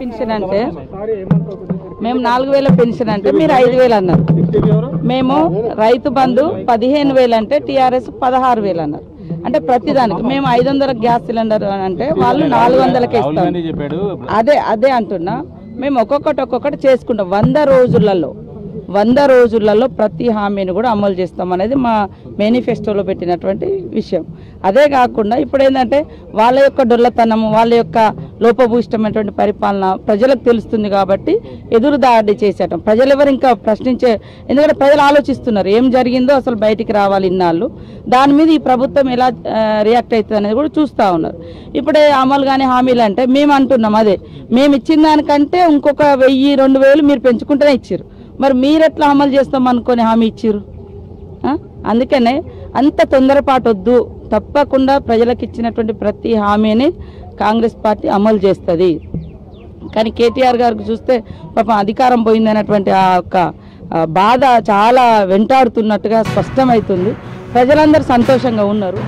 Pension అంటే మేము నాలుగు వేల పెన్షన్ అంటే మీరు ఐదు వేలు అన్నారు. మేము రైతు బంధు పదిహేను వేలు అంటే టీఆర్ఎస్ పదహారు వేలు అన్నారు. అంటే ప్రతిదానికి మేము ఐదు వందల గ్యాస్ సిలిండర్ అంటే వాళ్ళు నాలుగు వందలకే ఇస్తారు. అదే అదే అంటున్నా మేము ఒక్కొక్కటి ఒక్కొక్కటి చేసుకుంటాం. వంద రోజులలో వంద రోజులలో ప్రతి హామీని కూడా అమలు చేస్తాం అనేది మా మేనిఫెస్టోలో పెట్టినటువంటి విషయం. అదే కాకుండా ఇప్పుడు ఏంటంటే వాళ్ళ యొక్క డొల్లతనము వాళ్ళ యొక్క లోపభూయిష్టమైనటువంటి పరిపాలన ప్రజలకు తెలుస్తుంది కాబట్టి ఎదురు దాడి చేసేయటం. ప్రజలు ఎవరు ఇంకా ప్రశ్నించే ఎందుకంటే ప్రజలు ఆలోచిస్తున్నారు ఏం జరిగిందో అసలు బయటికి రావాలి ఇన్నాళ్ళు. దాని మీద ఈ ప్రభుత్వం ఎలా రియాక్ట్ అవుతుంది అనేది కూడా చూస్తూ ఉన్నారు. ఇప్పుడే అమలు కానీ హామీలు అంటే మేము అంటున్నాం అదే. మేము ఇచ్చిన దానికంటే ఇంకొక వెయ్యి రెండు వేలు మీరు పెంచుకుంటేనే ఇచ్చారు మరి మీరు ఎట్లా అమలు చేస్తాం అనుకొని హామీ ఇచ్చారు అందుకనే అంత తొందరపాటు వద్దు. తప్పకుండా ప్రజలకు ఇచ్చినటువంటి ప్రతి హామీని కాంగ్రెస్ పార్టీ అమలు చేస్తుంది. కానీ కేటీఆర్ గారికి చూస్తే పాపం అధికారం పోయిందనేటువంటి ఆ యొక్క బాధ చాలా వెంటాడుతున్నట్టుగా స్పష్టమవుతుంది. ప్రజలందరూ సంతోషంగా ఉన్నారు.